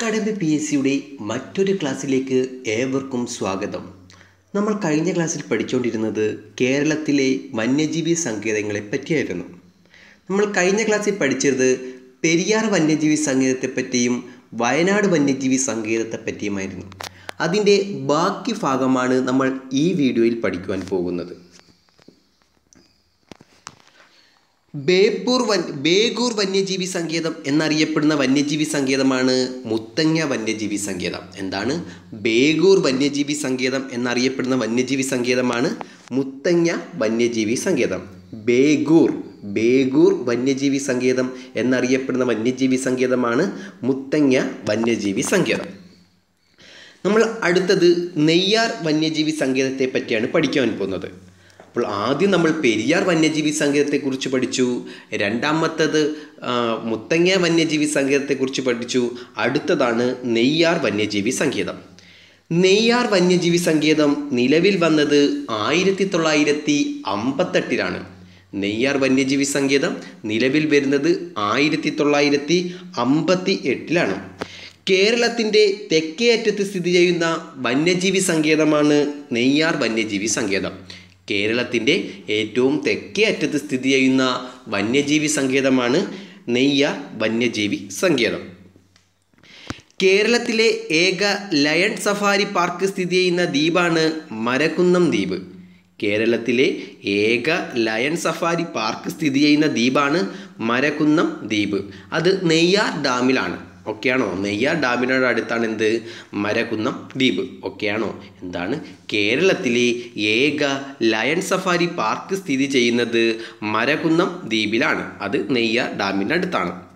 Academy P S സിയുടെ മറ്റൊരു ക്ലാസ്സിലേക്ക് ഏവർക്കും സ്വാഗതം. നമ്മൾ കഴിഞ്ഞ ക്ലാസ്സിൽ പഠിച്ചുകൊണ്ടിരുന്നത് കേരളത്തിലെ വന്യജീവി സങ്കേതങ്ങളെ പറ്റിയായിരുന്നു. നമ്മൾ കഴിഞ്ഞ ക്ലാസ്സിൽ പഠിച്ചത് പെരിയാർ വന്യജീവി സങ്കേതത്തെപ്പറ്റിയും വയനാട് വന്യജീവി സങ്കേതത്തെ പറ്റിയുമായിരുന്നു. അതിന്റെ ബാക്കി ഭാഗമാണ് നമ്മൾ ഈ വീഡിയോയിൽ പഠിക്കുവാൻ പോകുന്നത്. ബേപ്പൂർ വൻ ബേഗൂർ വന്യജീവി സങ്കേതം എന്നറിയപ്പെടുന്ന വന്യജീവി സങ്കേതമാണ് മുത്തങ്ങ വന്യജീവി സങ്കേതം. എന്താണ്? ബേഗൂർ വന്യജീവി സങ്കേതം എന്നറിയപ്പെടുന്ന വന്യജീവി സങ്കേതമാണ് മുത്തങ്ങ വന്യജീവി സങ്കേതം. ബേഗൂർ ബേഗൂർ വന്യജീവി സങ്കേതം എന്നറിയപ്പെടുന്ന വന്യജീവി സങ്കേതമാണ് മുത്തങ്ങ വന്യജീവി സങ്കേതം. നമ്മൾ അടുത്തത് നെയ്യാർ വന്യജീവി സങ്കേതത്തെ പറ്റിയാണ് പഠിക്കാൻ പോകുന്നത്. അപ്പോൾ ആദ്യം നമ്മൾ പെരിയാർ വന്യജീവി സങ്കേതത്തെക്കുറിച്ച് പഠിച്ചു രണ്ടാമത്തത് മുത്തങ്ങ വന്യജീവി സങ്കേതത്തെക്കുറിച്ച് പഠിച്ചു അടുത്തതാണ് നെയ്യാർ വന്യജീവി സങ്കേതം. നെയ്യാർ വന്യജീവി സങ്കേതം നിലവിൽ വന്നത് ആയിരത്തി തൊള്ളായിരത്തി അമ്പത്തെട്ടിലാണ് നെയ്യാർ വന്യജീവി സങ്കേതം നിലവിൽ വരുന്നത് ആയിരത്തി തൊള്ളായിരത്തി അമ്പത്തി എട്ടിലാണ് കേരളത്തിന്റെ തെക്കേ അറ്റത്ത് സ്ഥിതി ചെയ്യുന്ന വന്യജീവി സങ്കേതമാണ് നെയ്യാർ വന്യജീവി സങ്കേതം. കേരളത്തിന്റെ ഏറ്റവും തെക്കേ അറ്റത്ത് സ്ഥിതി ചെയ്യുന്ന വന്യജീവി സങ്കേതമാണ് നെയ്യ വന്യജീവി സങ്കേതം. കേരളത്തിലെ ഏക ലയൺ സഫാരി പാർക്ക് സ്ഥിതി ചെയ്യുന്ന ദ്വീപാണ് മരക്കുന്നം ദ്വീപ്. കേരളത്തിലെ ഏക ലയൺ സഫാരി പാർക്ക് സ്ഥിതി ചെയ്യുന്ന ദ്വീപാണ് മരക്കുന്നം ദ്വീപ്. അത് നെയ്യാർ ഡാമിലാണ്. ഒക്കെയാണോ? നെയ്യാർ ഡാമിനോട് അടുത്താണ് എന്ത്? മരകുന്നം ദ്വീപ്. ഒക്കെയാണോ? എന്താണ് കേരളത്തിലെ ഏക ലയൺ സഫാരി പാർക്ക് സ്ഥിതി ചെയ്യുന്നത്? മരകുന്നം ദ്വീപിലാണ്. അത് നെയ്യാർ ഡാമിന്റെ അടുത്താണ്.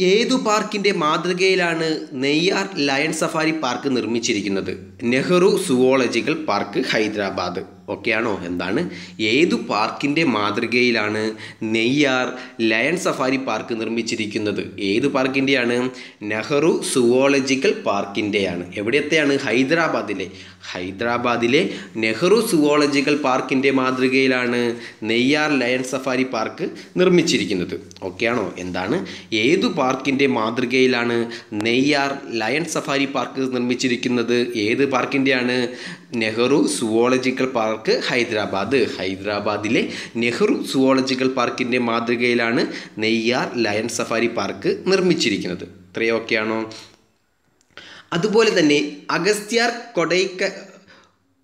ഏതു പാർക്കിന്റെ മാതൃകയിലാണ് നെയ്യാർ ലയൺ സഫാരി പാർക്ക് നിർമ്മിച്ചിരിക്കുന്നത്? Nehru zoological park Hyderabad. ഒക്കെയാണോ? എന്താണ്? ഏതു പാർക്കിന്റെ മാതൃകയിലാണ് നെയ്യാർ ലയൺ സഫാരി പാർക്ക് നിർമ്മിച്ചിരിക്കുന്നത്? ഏത് പാർക്കിന്റെയാണ് നെഹ്റു സുവോളജിക്കൽ പാർക്കിന്റെയാണ് എവിടത്തെയാണ്? ഹൈദരാബാദിലെ. ഹൈദരാബാദിലെ നെഹ്റു സുവോളജിക്കൽ പാർക്കിന്റെ മാതൃകയിലാണ് നെയ്യാർ ലയൺ സഫാരി പാർക്ക് നിർമ്മിച്ചിരിക്കുന്നത്. ഓക്കെയാണോ എന്താണ്? ഏതു പാർക്കിന്റെ മാതൃകയിലാണ് നെയ്യാർ ലയൺ സഫാരി പാർക്ക് നിർമ്മിച്ചിരിക്കുന്നത്? ഏത് പാർക്കിന്റെയാണ് നെഹ്റു സുവോളജിക്കൽ പാർക്ക് ഹൈദരാബാദ്. ഹൈദരാബാദിലെ നെഹ്റു സുവോളജിക്കൽ പാർക്കിന്റെ മാതൃകയിലാണ് നെയ്യാർ ലയൺ സഫാരി പാർക്ക് നിർമ്മിച്ചിരിക്കുന്നത്. ഇത്രയൊക്കെയാണോ? അതുപോലെ തന്നെ Agasthyar കൊടൈക്ക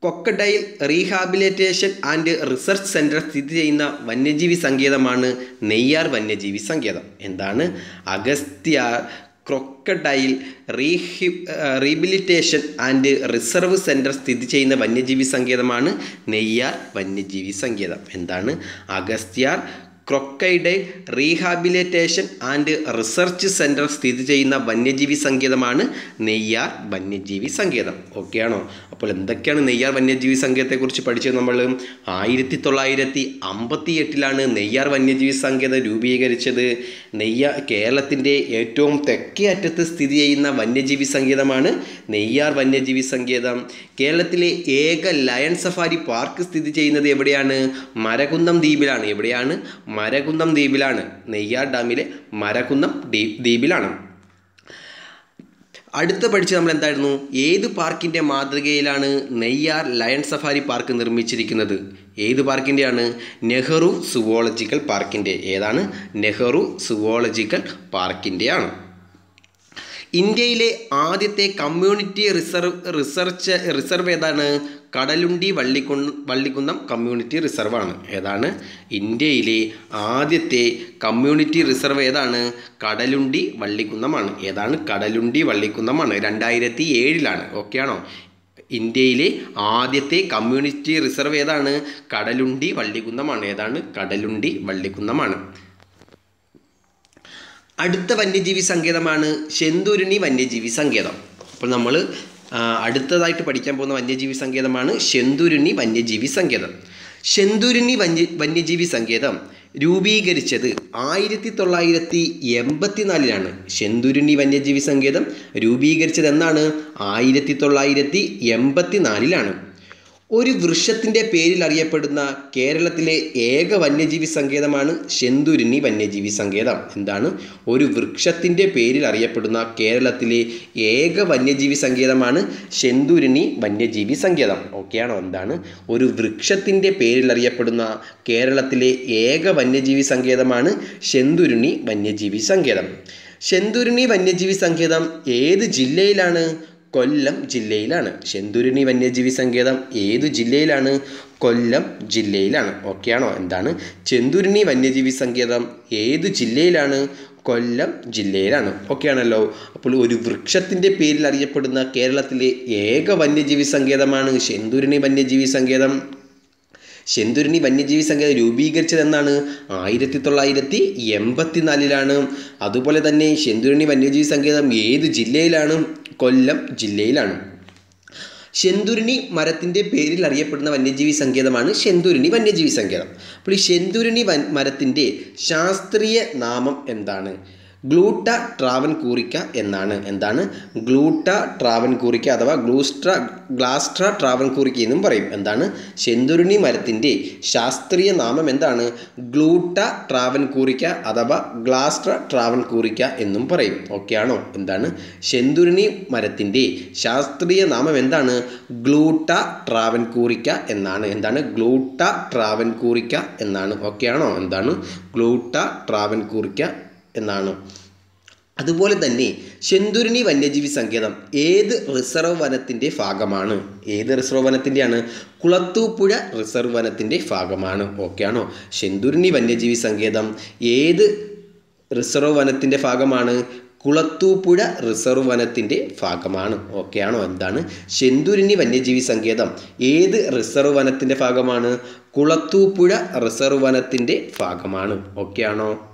crocodile rehabilitation and research centre സ്ഥിതി ചെയ്യുന്ന വന്യജീവി സങ്കേതമാണ് നെയ്യാർ വന്യജീവി സങ്കേതം. എന്താണ്? അഗസ്ത്യാർ ക്രൊക്കഡൈൽ റീഹി റീബിലിറ്റേഷൻ ആൻഡ് റിസർവ് സെന്റർ സ്ഥിതി ചെയ്യുന്ന വന്യജീവി സങ്കേതമാണ് നെയ്യാർ വന്യജീവി സങ്കേതം. എന്താണ്? Agasthyar crocodile rehabilitation and research centre സ്ഥിതി ചെയ്യുന്ന വന്യജീവി സങ്കേതമാണ് നെയ്യാർ വന്യജീവി സങ്കേതം. ഓക്കെയാണോ? അപ്പോൾ എന്തൊക്കെയാണ് നെയ്യാർ വന്യജീവി സങ്കേതത്തെക്കുറിച്ച് പഠിച്ചത് നമ്മൾ? ആയിരത്തി തൊള്ളായിരത്തി അമ്പത്തി എട്ടിലാണ് നെയ്യാർ വന്യജീവി സങ്കേതം രൂപീകരിച്ചത്. നെയ്യ കേരളത്തിന്റെ ഏറ്റവും തെക്കേ അറ്റത്ത് സ്ഥിതി ചെയ്യുന്ന വന്യജീവി സങ്കേതമാണ് നെയ്യാർ വന്യജീവി സങ്കേതം. കേരളത്തിലെ ഏക ലയൺ സഫാരി പാർക്ക് സ്ഥിതി ചെയ്യുന്നത് എവിടെയാണ്? മരകുന്നം ദ്വീപിലാണ്. എവിടെയാണ്? മരകുന്നം ദ്വീപിലാണ്. നെയ്യാർ ഡാമിലെ മരകുന്നം ദ്വീപിലാണ്. അടുത്ത പഠിച്ച് നമ്മൾ എന്തായിരുന്നു ഏത് പാർക്കിന്റെ മാതൃകയിലാണ് നെയ്യാർ ലയൺ സഫാരി പാർക്ക് നിർമ്മിച്ചിരിക്കുന്നത്? ഏത് പാർക്കിന്റെയാണ് നെഹ്റു സുവോളജിക്കൽ പാർക്കിന്റെ ഏതാണ്? നെഹ്റു സുവോളജിക്കൽ പാർക്കിന്റെയാണ് ഇന്ത്യയിലെ ആദ്യത്തെ കമ്മ്യൂണിറ്റി റിസർവ് റിസർച്ച് റിസർവ് ഏതാണ്? കടലുണ്ടി വള്ളിക്കു വള്ളിക്കുന്നം കമ്മ്യൂണിറ്റി റിസർവ് ആണ് ഏതാണ്? ഇന്ത്യയിലെ ആദ്യത്തെ കമ്മ്യൂണിറ്റി റിസർവ് ഏതാണ്? കടലുണ്ടി വള്ളിക്കുന്നമാണ്. ഏതാണ്? കടലുണ്ടി വള്ളിക്കുന്നമാണ്. രണ്ടായിരത്തി ഏഴിലാണ് ആണോ ഇന്ത്യയിലെ ആദ്യത്തെ കമ്മ്യൂണിറ്റി റിസർവ് ഏതാണ്? കടലുണ്ടി വള്ളിക്കുന്നമാണ്. ഏതാണ്? കടലുണ്ടി വള്ളിക്കുന്നമാണ്. അടുത്ത വന്യജീവി സങ്കേതമാണ് ശെന്തൂരിണി വന്യജീവി സങ്കേതം. അപ്പോൾ നമ്മൾ അടുത്തതായിട്ട് പഠിക്കാൻ പോകുന്ന വന്യജീവി സങ്കേതമാണ് ശെന്തുരുണി വന്യജീവി സങ്കേതം. ശെന്തുരുണി വന്യ വന്യജീവി സങ്കേതം രൂപീകരിച്ചത് ആയിരത്തി തൊള്ളായിരത്തി എൺപത്തിനാലിലാണ്. ശെന്തുരുണി വന്യജീവി സങ്കേതം രൂപീകരിച്ചത് എന്നാണ് ആയിരത്തി തൊള്ളായിരത്തി എൺപത്തിനാലിലാണ്. ഒരു വൃക്ഷത്തിന്റെ പേരിൽ അറിയപ്പെടുന്ന കേരളത്തിലെ ഏക വന്യജീവി സങ്കേതമാണ് ശെന്തുരുണി വന്യജീവി സങ്കേതം. എന്താണ്? ഒരു വൃക്ഷത്തിന്റെ പേരിൽ അറിയപ്പെടുന്ന കേരളത്തിലെ ഏക വന്യജീവി സങ്കേതമാണ് ശെന്തുരുണി വന്യജീവി സങ്കേതം. ഓക്കെയാണോ എന്താണ്? ഒരു വൃക്ഷത്തിന്റെ പേരിൽ അറിയപ്പെടുന്ന കേരളത്തിലെ ഏക വന്യജീവി സങ്കേതമാണ് ശെന്തുരുണി വന്യജീവി സങ്കേതം. ശെന്തുരുണി വന്യജീവി സങ്കേതം ഏത് ജില്ലയിലാണ്? കൊല്ലം ജില്ലയിലാണ്. ശെന്തുരുണി വന്യജീവി സങ്കേതം ഏതു ജില്ലയിലാണ്? കൊല്ലം ജില്ലയിലാണ്. ഓക്കെയാണോ എന്താണ്? ചെന്തുരുണി വന്യജീവി സങ്കേതം ഏതു ജില്ലയിലാണ്? കൊല്ലം ജില്ലയിലാണ്. ഓക്കെയാണല്ലോ അപ്പോൾ ഒരു വൃക്ഷത്തിന്റെ പേരിൽ അറിയപ്പെടുന്ന കേരളത്തിലെ ഏക വന്യജീവി സങ്കേതമാണ് ശെന്തുരുണി വന്യജീവി സങ്കേതം. ശെന്തുരുണി വന്യജീവി സങ്കേതം രൂപീകരിച്ചത് എന്നാണ് ആയിരത്തി തൊള്ളായിരത്തി എൺപത്തിനാലിലാണ് അതുപോലെ തന്നെ ശെന്തുരുണി വന്യജീവി സങ്കേതം ഏത് ജില്ലയിലാണ്? കൊല്ലം ജില്ലയിലാണ്. ശെന്തുരുണി മരത്തിന്റെ പേരിൽ അറിയപ്പെടുന്ന വന്യജീവി സങ്കേതമാണ് ശെന്തുരുണി വന്യജീവി സങ്കേതം. അപ്പോൾ ഈ ശെന്തുരുണി വൻ മരത്തിന്റെ ശാസ്ത്രീയ നാമം എന്താണ്? ഗ്ലൂട്ട ട്രാവൻ കൂറിക്ക എന്നാണ്. എന്താണ്? ഗ്ലൂട്ട ട്രാവൻ കൂറിക്ക അഥവാ ഗ്ലൂസ്ട്ര ഗ്ലാസ്ട്ര ട്രാവൻ കൂറിക്ക എന്നും പറയും. എന്താണ്? ശെന്തുരുണി മരത്തിന്റെ ശാസ്ത്രീയ നാമം എന്താണ്? ഗ്ലൂട്ട ട്രാവൻ കൂറിക്ക അഥവാ ഗ്ലാസ്ട്ര ട്രാവൻ കൂറിക്ക എന്നും പറയും. ഓക്കെയാണോ എന്താണ്? ശെന്തുരുണി മരത്തിന്റെ ശാസ്ത്രീയ നാമം എന്താണ്? ഗ്ലൂട്ട ട്രാവൻ കൂറിക്ക എന്നാണ്. എന്താണ്? ഗ്ലൂട്ട ട്രാവൻ എന്നാണ്. എന്നാണ് ആണോ? എന്താണ്? ഗ്ലൂട്ട ട്രാവൻ കൂറിക്ക എന്നാണ്. അതുപോലെ തന്നെ ശെന്തുരുണി വന്യജീവി സങ്കേതം ഏത് റിസർവ് വനത്തിന്റെ ഭാഗമാണ്? ഏത് റിസർവ് വനത്തിന്റെയാണ്? കുളത്തൂപ്പുഴ റിസർവ് വനത്തിന്റെ ഭാഗമാണ്. ഓക്കെയാണോ ശെന്തുരുണി വന്യജീവി സങ്കേതം ഏത് റിസർവ് വനത്തിന്റെ ഭാഗമാണ്? കുളത്തൂപ്പുഴ റിസർവ് വനത്തിന്റെ ഭാഗമാണ്. ഓക്കെയാണോ എന്താണ്? ശെന്തുരുണി വന്യജീവി സങ്കേതം ഏത് റിസർവ് വനത്തിന്റെ ഭാഗമാണ്? കുളത്തൂപ്പുഴ റിസർവ് വനത്തിന്റെ ഭാഗമാണ്. ഓക്കെയാണോ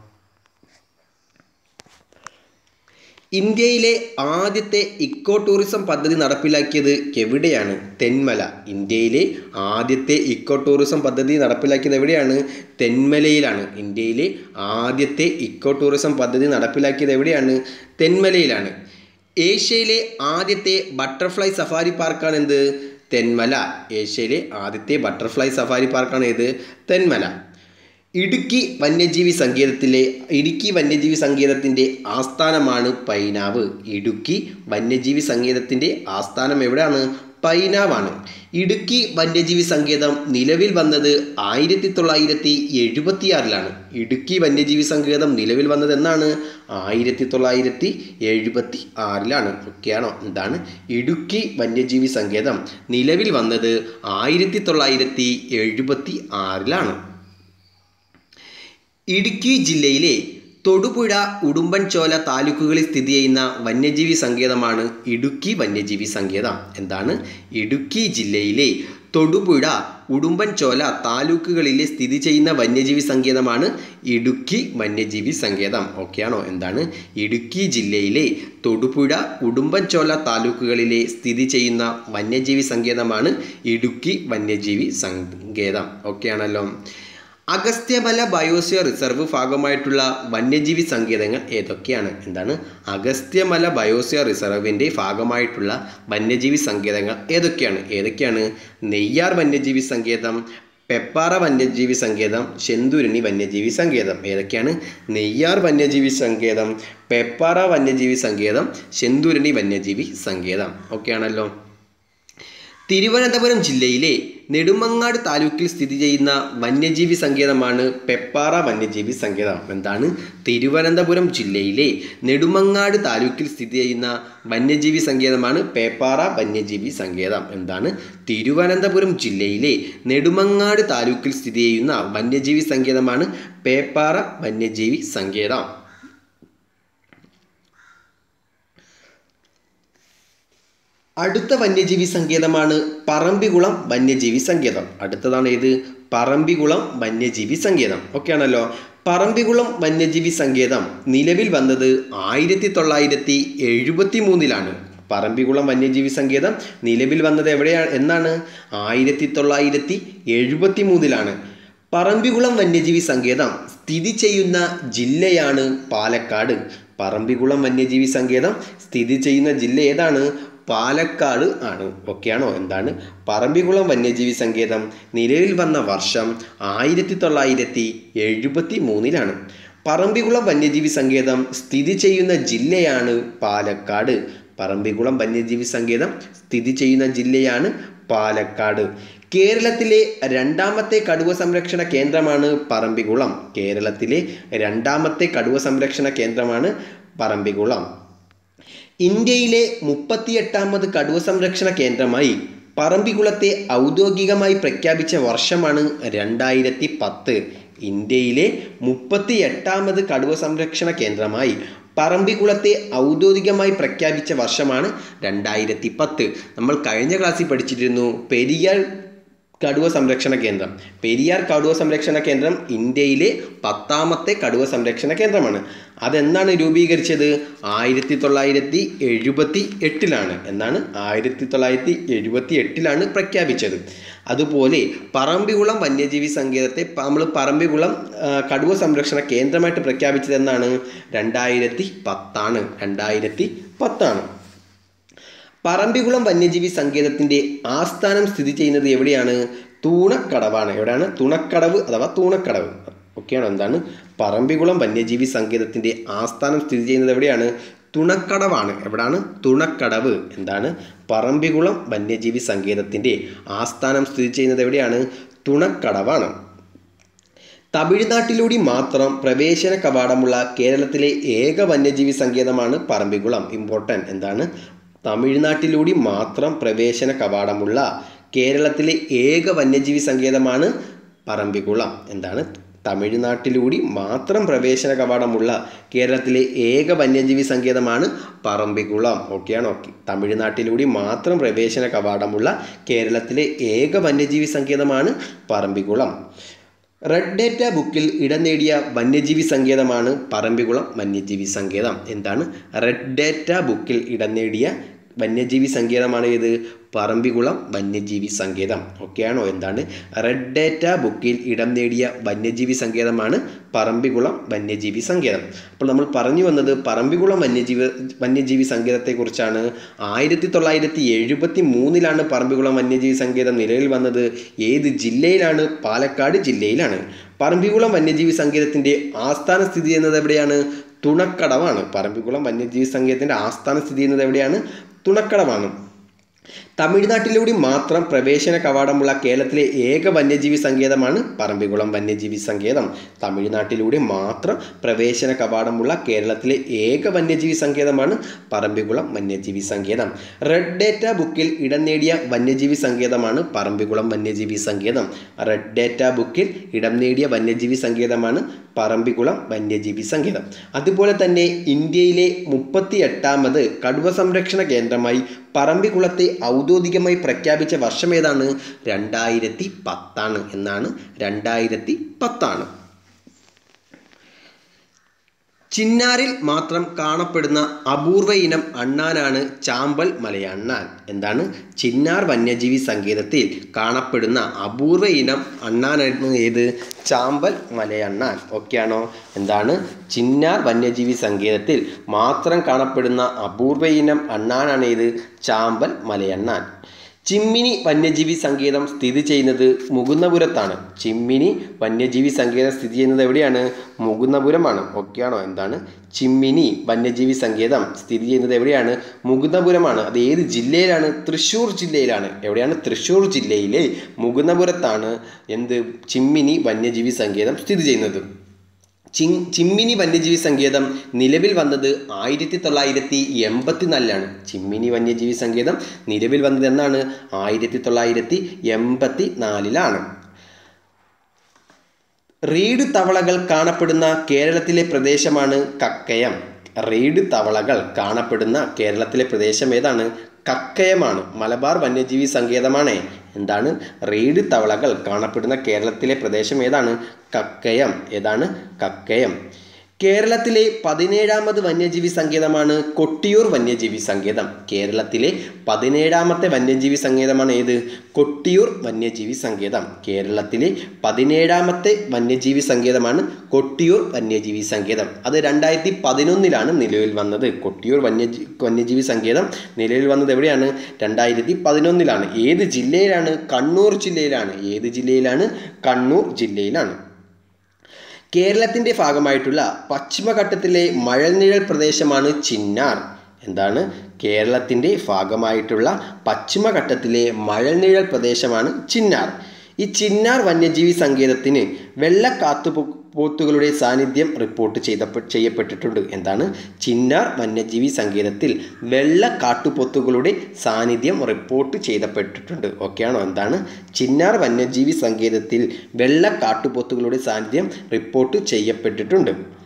ഇന്ത്യയിലെ ആദ്യത്തെ ഇക്കോ ടൂറിസം പദ്ധതി നടപ്പിലാക്കിയത് എവിടെയാണ്? തെന്മല. ഇന്ത്യയിലെ ആദ്യത്തെ ഇക്കോ ടൂറിസം പദ്ധതി നടപ്പിലാക്കിയത് എവിടെയാണ്? തെന്മലയിലാണ്. ഇന്ത്യയിലെ ആദ്യത്തെ ഇക്കോ ടൂറിസം പദ്ധതി നടപ്പിലാക്കിയത് എവിടെയാണ്? തെന്മലയിലാണ്. ഏഷ്യയിലെ ആദ്യത്തെ ബട്ടർഫ്ലൈ സഫാരി പാർക്കാണ് എന്ത് തെന്മല. ഏഷ്യയിലെ ആദ്യത്തെ ബട്ടർഫ്ലൈ സഫാരി പാർക്കാണ് ഏത്? തെന്മല. ഇടുക്കി വന്യജീവി സങ്കേതത്തിലെ ഇടുക്കി വന്യജീവി സങ്കേതത്തിന്റെ ആസ്ഥാനമാണ് പൈനാവ്. ഇടുക്കി വന്യജീവി സങ്കേതത്തിന്റെ ആസ്ഥാനം എവിടെയാണ്? പൈനാവാണ്. ഇടുക്കി വന്യജീവി സങ്കേതം നിലവിൽ വന്നത് ആയിരത്തി തൊള്ളായിരത്തി എഴുപത്തിയാറിലാണ് ഇടുക്കി വന്യജീവി സങ്കേതം നിലവിൽ വന്നത് എന്നാണ്? ആയിരത്തി തൊള്ളായിരത്തി എഴുപത്തി ആറിലാണ് ഒക്കെയാണോ? എന്താണ്? ഇടുക്കി വന്യജീവി സങ്കേതം നിലവിൽ വന്നത് ആയിരത്തി തൊള്ളായിരത്തി എഴുപത്തി ആറിലാണ് ഇടുക്കി ജില്ലയിലെ തൊടുപുഴ ഉടുമ്പൻചോല താലൂക്കുകളിൽ സ്ഥിതി ചെയ്യുന്ന വന്യജീവി സങ്കേതമാണ് ഇടുക്കി വന്യജീവി സങ്കേതം. എന്താണ്? ഇടുക്കി ജില്ലയിലെ തൊടുപുഴ ഉടുമ്പൻചോല താലൂക്കുകളിൽ സ്ഥിതി ചെയ്യുന്ന വന്യജീവി സങ്കേതമാണ് ഇടുക്കി വന്യജീവി സങ്കേതം. ഓക്കെയാണോ? എന്താണ്? ഇടുക്കി ജില്ലയിലെ തൊടുപുഴ ഉടുമ്പൻചോല താലൂക്കുകളിലെ സ്ഥിതി ചെയ്യുന്ന വന്യജീവി സങ്കേതമാണ് ഇടുക്കി വന്യജീവി സങ്കേതം. ഓക്കെയാണല്ലോ. അഗസ്ത്യമല ബയോസ്ഫിയർ റിസർവ് ഭാഗമായിട്ടുള്ള വന്യജീവി സങ്കേതങ്ങൾ ഏതൊക്കെയാണ്? എന്താണ്? അഗസ്ത്യമല ബയോസ്ഫിയർ റിസർവിന്റെ ഭാഗമായിട്ടുള്ള വന്യജീവി സങ്കേതങ്ങൾ ഏതൊക്കെയാണ്? ഏതൊക്കെയാണ്? നെയ്യാർ വന്യജീവി സങ്കേതം പെപ്പാറ വന്യജീവി സങ്കേതം ശെന്തുരുണി വന്യജീവി സങ്കേതം ഏതൊക്കെയാണ്? നെയ്യാർ വന്യജീവി സങ്കേതം പെപ്പാറ വന്യജീവി സങ്കേതം ശെന്തുരുണി വന്യജീവി സങ്കേതം. ഓക്കെയാണല്ലോ? തിരുവനന്തപുരം ജില്ലയിലെ നെടുമങ്ങാട് താലൂക്കിൽ സ്ഥിതി ചെയ്യുന്ന വന്യജീവി സങ്കേതമാണ് പെപ്പാറ വന്യജീവി സങ്കേതം. എന്താണ്? തിരുവനന്തപുരം ജില്ലയിലെ നെടുമങ്ങാട് താലൂക്കിൽ സ്ഥിതി ചെയ്യുന്ന വന്യജീവി സങ്കേതമാണ് പേപ്പാറ വന്യജീവി സങ്കേതം. എന്താണ്? തിരുവനന്തപുരം ജില്ലയിലെ നെടുമങ്ങാട് താലൂക്കിൽ സ്ഥിതി ചെയ്യുന്ന വന്യജീവി സങ്കേതമാണ് പേപ്പാറ വന്യജീവി സങ്കേതം. അടുത്ത വന്യജീവി സങ്കേതമാണ് പറമ്പികുളം വന്യജീവി സങ്കേതം. അടുത്തതാണ് ഏത്? പറമ്പികുളം വന്യജീവി സങ്കേതം. ഓക്കെ ആണല്ലോ. പറമ്പികുളം വന്യജീവി സങ്കേതം നിലവിൽ വന്നത് ആയിരത്തി തൊള്ളായിരത്തി എഴുപത്തി മൂന്നിലാണ് പറമ്പികുളം വന്യജീവി സങ്കേതം നിലവിൽ വന്നത് എവിടെയാണ് എന്നാണ്? ആയിരത്തി തൊള്ളായിരത്തി എഴുപത്തി മൂന്നിലാണ് പറമ്പികുളം വന്യജീവി സങ്കേതം സ്ഥിതി ചെയ്യുന്ന ജില്ലയാണ് പാലക്കാട്. പറമ്പിക്കുളം വന്യജീവി സങ്കേതം സ്ഥിതി ചെയ്യുന്ന ജില്ല ഏതാണ്? പാലക്കാട് ആണ്. ഓക്കെയാണോ എന്താണ്? പറമ്പിക്കുളം വന്യജീവി സങ്കേതം നിലവിൽ വന്ന വർഷം ആയിരത്തി തൊള്ളായിരത്തി എഴുപത്തി മൂന്നിലാണ് പറമ്പിക്കുളം വന്യജീവി സങ്കേതം സ്ഥിതി ചെയ്യുന്ന ജില്ലയാണ് പാലക്കാട്. പറമ്പിക്കുളം വന്യജീവി സങ്കേതം സ്ഥിതി ചെയ്യുന്ന ജില്ലയാണ് പാലക്കാട്. കേരളത്തിലെ രണ്ടാമത്തെ കടുവ സംരക്ഷണ കേന്ദ്രമാണ് പറമ്പിക്കുളം. കേരളത്തിലെ രണ്ടാമത്തെ കടുവ സംരക്ഷണ കേന്ദ്രമാണ് പറമ്പിക്കുളം. ഇന്ത്യയിലെ മുപ്പത്തിയെട്ടാമത് കടുവ സംരക്ഷണ കേന്ദ്രമായി പറമ്പിക്കുളത്തെ ഔദ്യോഗികമായി പ്രഖ്യാപിച്ച വർഷമാണ് രണ്ടായിരത്തി പത്ത് ഇന്ത്യയിലെ മുപ്പത്തി എട്ടാമത് കടുവ സംരക്ഷണ കേന്ദ്രമായി പറമ്പിക്കുളത്തെ ഔദ്യോഗികമായി പ്രഖ്യാപിച്ച വർഷമാണ് രണ്ടായിരത്തി പത്ത് നമ്മൾ കഴിഞ്ഞ ക്ലാസ്സിൽ പഠിച്ചിരുന്നു പെരിയാർ കടുവ സംരക്ഷണ കേന്ദ്രം. പെരിയാർ കടുവ സംരക്ഷണ കേന്ദ്രം ഇന്ത്യയിലെ പത്താമത്തെ കടുവ സംരക്ഷണ കേന്ദ്രമാണ്. അതെന്നാണ് രൂപീകരിച്ചത്? ആയിരത്തി തൊള്ളായിരത്തി എഴുപത്തി എട്ടിലാണ് എന്നാണ് ആയിരത്തി തൊള്ളായിരത്തി എഴുപത്തി എട്ടിലാണ് പ്രഖ്യാപിച്ചത്. അതുപോലെ പറമ്പികുളം വന്യജീവി സങ്കേതത്തെ നമ്മൾ പറമ്പികുളം കടുവ സംരക്ഷണ കേന്ദ്രമായിട്ട് പ്രഖ്യാപിച്ചത് എന്നാണ്? രണ്ടായിരത്തി പത്താണ്. രണ്ടായിരത്തി പത്താണ്. പറമ്പിക്കുളം വന്യജീവി സങ്കേതത്തിന്റെ ആസ്ഥാനം സ്ഥിതി ചെയ്യുന്നത് എവിടെയാണ്? തൂണക്കടവാണ്. എവിടെയാണ്? തുണക്കടവ് അഥവാ തൂണക്കടവ്. ഒക്കെയാണ് എന്താണ്? പറമ്പിക്കുളം വന്യജീവി സങ്കേതത്തിന്റെ ആസ്ഥാനം സ്ഥിതി ചെയ്യുന്നത് എവിടെയാണ്? തുണക്കടവാണ്. എവിടാണ്? തുണക്കടവ്. എന്താണ്? പറമ്പിക്കുളം വന്യജീവി സങ്കേതത്തിന്റെ ആസ്ഥാനം സ്ഥിതി ചെയ്യുന്നത് എവിടെയാണ്? തുണക്കടവാണ്. തമിഴ്നാട്ടിലൂടെ മാത്രം പ്രവേശന കവാടമുള്ള കേരളത്തിലെ ഏക വന്യജീവി സങ്കേതമാണ് പറമ്പിക്കുളം ഇമ്പോർട്ടന്റ് എന്താണ്? തമിഴ്നാട്ടിലൂടെ മാത്രം പ്രവേശന കവാടമുള്ള കേരളത്തിലെ ഏക വന്യജീവി സങ്കേതമാണ് പറമ്പിക്കുളം. എന്താണ്? തമിഴ്നാട്ടിലൂടെ മാത്രം പ്രവേശന കവാടമുള്ള കേരളത്തിലെ ഏക വന്യജീവി സങ്കേതമാണ് പറമ്പിക്കുളം. ഓക്കെയാണ് ഓക്കെ തമിഴ്നാട്ടിലൂടെ മാത്രം പ്രവേശന കവാടമുള്ള കേരളത്തിലെ ഏക വന്യജീവി സങ്കേതമാണ് പറമ്പിക്കുളം. റെഡ് ഡേറ്റ ബുക്കിൽ ഇടം നേടിയ വന്യജീവി സങ്കേതമാണ് പറമ്പിക്കുളം വന്യജീവി സങ്കേതം. എന്താണ്? റെഡ് ഡേറ്റ ബുക്കിൽ ഇടം നേടിയ വന്യജീവി സങ്കേതമാണ് ഏത്? പറമ്പിക്കുളം വന്യജീവി സങ്കേതം. ഓക്കെയാണോ എന്താണ്? റെഡ് ഡേറ്റ ബുക്കിൽ ഇടം നേടിയ വന്യജീവി സങ്കേതമാണ് പറമ്പിക്കുളം വന്യജീവി സങ്കേതം. അപ്പോൾ നമ്മൾ പറഞ്ഞു വന്നത് പറമ്പിക്കുളം വന്യജീവി വന്യജീവി സങ്കേതത്തെക്കുറിച്ചാണ് ആയിരത്തി തൊള്ളായിരത്തി എഴുപത്തി മൂന്നിലാണ് പറമ്പിക്കുളം വന്യജീവി സങ്കേതം നിലവിൽ വന്നത്. ഏത് ജില്ലയിലാണ്? പാലക്കാട് ജില്ലയിലാണ്. പറമ്പിക്കുളം വന്യജീവി സങ്കേതത്തിന്റെ ആസ്ഥാന സ്ഥിതി ചെയ്യുന്നത് എവിടെയാണ്? തുണക്കടവാണ്. പറമ്പിക്കുളം വന്യജീവി സങ്കേതത്തിന്റെ ആസ്ഥാന സ്ഥിതി ചെയ്യുന്നത് എവിടെയാണ്? തുണക്കടവാണ് തമിഴ്നാട്ടിലൂടെ മാത്രം പ്രവേശന കവാടമുള്ള കേരളത്തിലെ ഏക വന്യജീവി സങ്കേതമാണ് പറമ്പിക്കുളം വന്യജീവി സങ്കേതം. തമിഴ്നാട്ടിലൂടെ മാത്രം പ്രവേശന കവാടമുള്ള കേരളത്തിലെ ഏക വന്യജീവി സങ്കേതമാണ് പറമ്പിക്കുളം വന്യജീവി സങ്കേതം. റെഡ് ഡേറ്റ ബുക്കിൽ ഇടം നേടിയ വന്യജീവി സങ്കേതമാണ് പറമ്പിക്കുളം വന്യജീവി സങ്കേതം. റെഡ് ഡേറ്റ ബുക്കിൽ ഇടം നേടിയ വന്യജീവി സങ്കേതമാണ് പറമ്പിക്കുളം വന്യജീവി സങ്കേതം. അതുപോലെ തന്നെ ഇന്ത്യയിലെ മുപ്പത്തി എട്ടാമത് കടുവ സംരക്ഷണ കേന്ദ്രമായി പറമ്പിക്കുളത്തെ ഔദ്യോഗികമായി പ്രഖ്യാപിച്ച വർഷം ഏതാണ്? രണ്ടായിരത്തി പത്താണ് എന്നാണ്. രണ്ടായിരത്തി പത്താണ്. ചിന്നാറിൽ മാത്രം കാണപ്പെടുന്ന അപൂർവ ഇനം അണ്ണാനാണ് ചാമ്പൽ മലയണ്ണാൻ. എന്താണ്? ചിന്നാർ വന്യജീവി സങ്കേതത്തിൽ കാണപ്പെടുന്ന അപൂർവ ഇനം അണ്ണാനാണ് ഏത്? ചാമ്പൽ മലയണ്ണാൻ. ഓക്കെയാണോ എന്താണ്? ചിന്നാർ വന്യജീവി സങ്കേതത്തിൽ മാത്രം കാണപ്പെടുന്ന അപൂർവ ഇനം അണ്ണാനാണ് ഏത്? ചാമ്പൽ മലയണ്ണാൻ. ചിമ്മിനി വന്യജീവി സങ്കേതം സ്ഥിതി ചെയ്യുന്നത് മുകുന്നപുരത്താണ് ചിമ്മിനി വന്യജീവി സങ്കേതം സ്ഥിതി ചെയ്യുന്നത് എവിടെയാണ്? മുകുന്നപുരമാണ് ഓക്കെയാണോ എന്താണ്? ചിമ്മിനി വന്യജീവി സങ്കേതം സ്ഥിതി ചെയ്യുന്നത് എവിടെയാണ്? മുകുന്നപുരമാണ് അത് ഏത് ജില്ലയിലാണ്? തൃശ്ശൂർ ജില്ലയിലാണ്. എവിടെയാണ്? തൃശ്ശൂർ ജില്ലയിലെ മുകുന്നപുരത്താണ് എന്ത്? ചിമ്മിനി വന്യജീവി സങ്കേതം സ്ഥിതി ചെയ്യുന്നത്. ചിങ് ചിമ്മിനി വന്യജീവി സങ്കേതം നിലവിൽ വന്നത് ആയിരത്തി തൊള്ളായിരത്തി എൺപത്തി നാലിലാണ് ചിമ്മിനി വന്യജീവി സങ്കേതം നിലവിൽ വന്നത് എന്നാണ്? ആയിരത്തി തൊള്ളായിരത്തി എൺപത്തി നാലിലാണ് റീഡ് തവളകൾ കാണപ്പെടുന്ന കേരളത്തിലെ പ്രദേശമാണ് കക്കയം. റീഡ് തവളകൾ കാണപ്പെടുന്ന കേരളത്തിലെ പ്രദേശം ഏതാണ്? കക്കയമാണ്. മലബാർ വന്യജീവി സങ്കേതമാണ്. എന്താണ്? റെയ്ഡ് തവളകൾ. കാണപ്പെടുന്ന കേരളത്തിലെ പ്രദേശം ഏതാണ്? കക്കയം. ഏതാണ്? കക്കയം. കേരളത്തിലെ പതിനേഴാമത് വന്യജീവി സങ്കേതമാണ് കൊട്ടിയൂർ വന്യജീവി സങ്കേതം. കേരളത്തിലെ പതിനേഴാമത്തെ വന്യജീവി സങ്കേതമാണ് ഏത്? കൊട്ടിയൂർ വന്യജീവി സങ്കേതം. കേരളത്തിലെ പതിനേഴാമത്തെ വന്യജീവി സങ്കേതമാണ് കൊട്ടിയൂർ വന്യജീവി സങ്കേതം. അത് രണ്ടായിരത്തി പതിനൊന്നിലാണ് നിലവിൽ വന്നത്. കൊട്ടിയൂർ വന്യജീ വന്യജീവി സങ്കേതം നിലവിൽ വന്നത് എവിടെയാണ്? രണ്ടായിരത്തി പതിനൊന്നിലാണ് ഏത് ജില്ലയിലാണ്? കണ്ണൂർ ജില്ലയിലാണ്. ഏത് ജില്ലയിലാണ്? കണ്ണൂർ ജില്ലയിലാണ്. കേരളത്തിന്റെ ഭാഗമായിട്ടുള്ള പശ്ചിമഘട്ടത്തിലെ മഴനിഴൽ പ്രദേശമാണ് ചിന്നാർ. എന്താണ്? കേരളത്തിന്റെ ഭാഗമായിട്ടുള്ള പശ്ചിമഘട്ടത്തിലെ മഴനിഴൽ പ്രദേശമാണ് ചിന്നാർ. ഈ ചിന്നാർ വന്യജീവി സങ്കേതത്തിന് വെള്ള കാത്തുപോത്തുകളുടെ സാന്നിധ്യം റിപ്പോർട്ട് ചെയ്ത ചെയ്യപ്പെട്ടിട്ടുണ്ട്. എന്താണ്? ചിന്നാർ വന്യജീവി സങ്കേതത്തിൽ വെള്ള കാട്ടുപോത്തുകളുടെ സാന്നിധ്യം റിപ്പോർട്ട് ചെയ്തപ്പെട്ടിട്ടുണ്ട്. ഓക്കെയാണോ എന്താണ്? ചിന്നാർ വന്യജീവി സങ്കേതത്തിൽ വെള്ള കാട്ടുപോത്തുകളുടെ സാന്നിധ്യം റിപ്പോർട്ട് ചെയ്യപ്പെട്ടിട്ടുണ്ട്.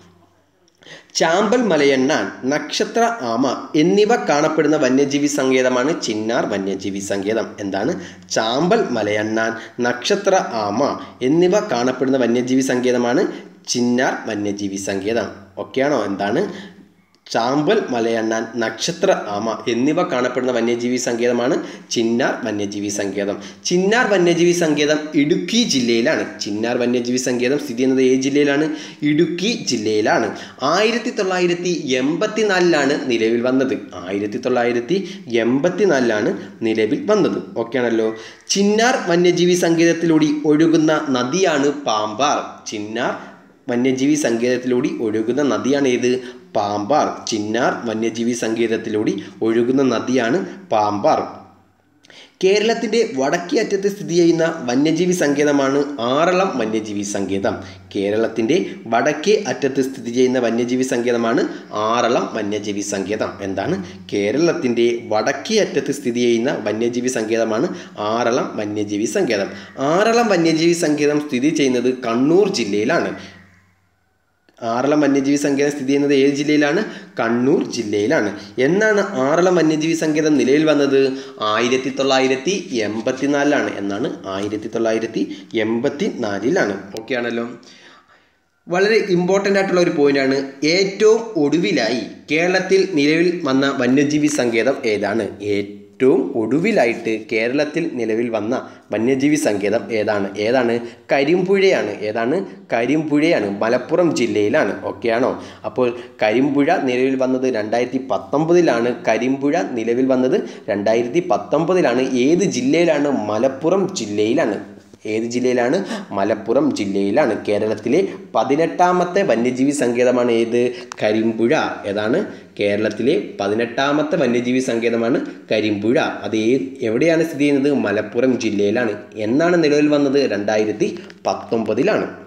ചാമ്പൽ മലയണ്ണാൻ നക്ഷത്ര ആമ എന്നിവ കാണപ്പെടുന്ന വന്യജീവി സങ്കേതമാണ് ചിന്നാർ വന്യജീവി സങ്കേതം. എന്താണ്? ചാമ്പൽ മലയണ്ണാൻ നക്ഷത്ര ആമ എന്നിവ കാണപ്പെടുന്ന വന്യജീവി സങ്കേതമാണ് ചിന്നാർ വന്യജീവി സങ്കേതം. ഓക്കെയാണോ? എന്താണ്? ചാമ്പൽ മലയണ്ണാൻ നക്ഷത്ര ആമ എന്നിവ കാണപ്പെടുന്ന വന്യജീവി സങ്കേതമാണ് ചിന്നാർ വന്യജീവി സങ്കേതം. ചിന്നാർ വന്യജീവി സങ്കേതം ഇടുക്കി ജില്ലയിലാണ്. ചിന്നാർ വന്യജീവി സങ്കേതം സ്ഥിതി ചെയ്യുന്നത് ഏത് ജില്ലയിലാണ്? ഇടുക്കി ജില്ലയിലാണ്. ആയിരത്തി തൊള്ളായിരത്തി എൺപത്തി നാലിലാണ് നിലവിൽ വന്നത്. ആയിരത്തി തൊള്ളായിരത്തി എൺപത്തി നാലിലാണ് നിലവിൽ വന്നത്. ഓക്കെ ആണല്ലോ. ചിന്നാർ വന്യജീവി സങ്കേതത്തിലൂടെ ഒഴുകുന്ന നദിയാണ് പാമ്പാർ. ചിന്നാർ വന്യജീവി സങ്കേതത്തിലൂടെ ഒഴുകുന്ന നദിയാണ് ഏത് പാമ്പാർ ചിന്നാർ വന്യജീവി സങ്കേതത്തിലൂടെ ഒഴുകുന്ന നദിയാണ് പാമ്പാർ. കേരളത്തിന്റെ വടക്കേ അറ്റത്ത് സ്ഥിതി ചെയ്യുന്ന വന്യജീവി സങ്കേതമാണ് ആറളം വന്യജീവി സങ്കേതം. കേരളത്തിന്റെ വടക്കേ അറ്റത്ത് സ്ഥിതി ചെയ്യുന്ന വന്യജീവി സങ്കേതമാണ് ആറളം വന്യജീവി സങ്കേതം. എന്താണ്? കേരളത്തിന്റെ വടക്കേ അറ്റത്ത് സ്ഥിതി ചെയ്യുന്ന വന്യജീവി സങ്കേതമാണ് ആറളം വന്യജീവി സങ്കേതം. ആറളം വന്യജീവി സങ്കേതം സ്ഥിതി ചെയ്യുന്നത് കണ്ണൂർ ജില്ലയിലാണ്. ആറളം വന്യജീവി സങ്കേതം സ്ഥിതി ചെയ്യുന്നത് ഏത് ജില്ലയിലാണ്? കണ്ണൂർ ജില്ലയിലാണ്. എന്നാണ് ആറളം വന്യജീവി സങ്കേതം നിലയിൽ വന്നത്? ആയിരത്തി തൊള്ളായിരത്തി എൺപത്തിനാലിലാണ്. എന്നാണ് ആയിരത്തി തൊള്ളായിരത്തി എൺപത്തി നാലിലാണ് ഓക്കെ ആണല്ലോ. വളരെ ഇമ്പോർട്ടന്റ് ആയിട്ടുള്ള ഒരു പോയിന്റാണ് ഏറ്റവും ഒടുവിലായി കേരളത്തിൽ നിലവിൽ വന്ന വന്യജീവി സങ്കേതം ഏതാണ്? ഏറ്റവും ഒടുവിലായിട്ട് കേരളത്തിൽ നിലവിൽ വന്ന വന്യജീവി സങ്കേതം ഏതാണ്? ഏതാണ്? കരിമ്പുഴയാണ്. ഏതാണ്? കരിമ്പുഴയാണ്. മലപ്പുറം ജില്ലയിലാണ്. ഓക്കെയാണോ? അപ്പോൾ കരിമ്പുഴ നിലവിൽ വന്നത് രണ്ടായിരത്തി പത്തൊമ്പതിലാണ് കരിമ്പുഴ നിലവിൽ വന്നത് രണ്ടായിരത്തി പത്തൊമ്പതിലാണ് ഏത് ജില്ലയിലാണ്? മലപ്പുറം ജില്ലയിലാണ്. ഏത് ജില്ലയിലാണ്? മലപ്പുറം ജില്ലയിലാണ്. കേരളത്തിലെ പതിനെട്ടാമത്തെ വന്യജീവി സങ്കേതമാണ് ഏത്? കരിമ്പുഴ. ഏതാണ്? കേരളത്തിലെ പതിനെട്ടാമത്തെ വന്യജീവി സങ്കേതമാണ് കരിമ്പുഴ. അത് ഏ എവിടെയാണ് സ്ഥിതി ചെയ്യുന്നത്? മലപ്പുറം ജില്ലയിലാണ്. എന്നാണ് നിലവിൽ വന്നത്? രണ്ടായിരത്തി പത്തൊമ്പതിലാണ്.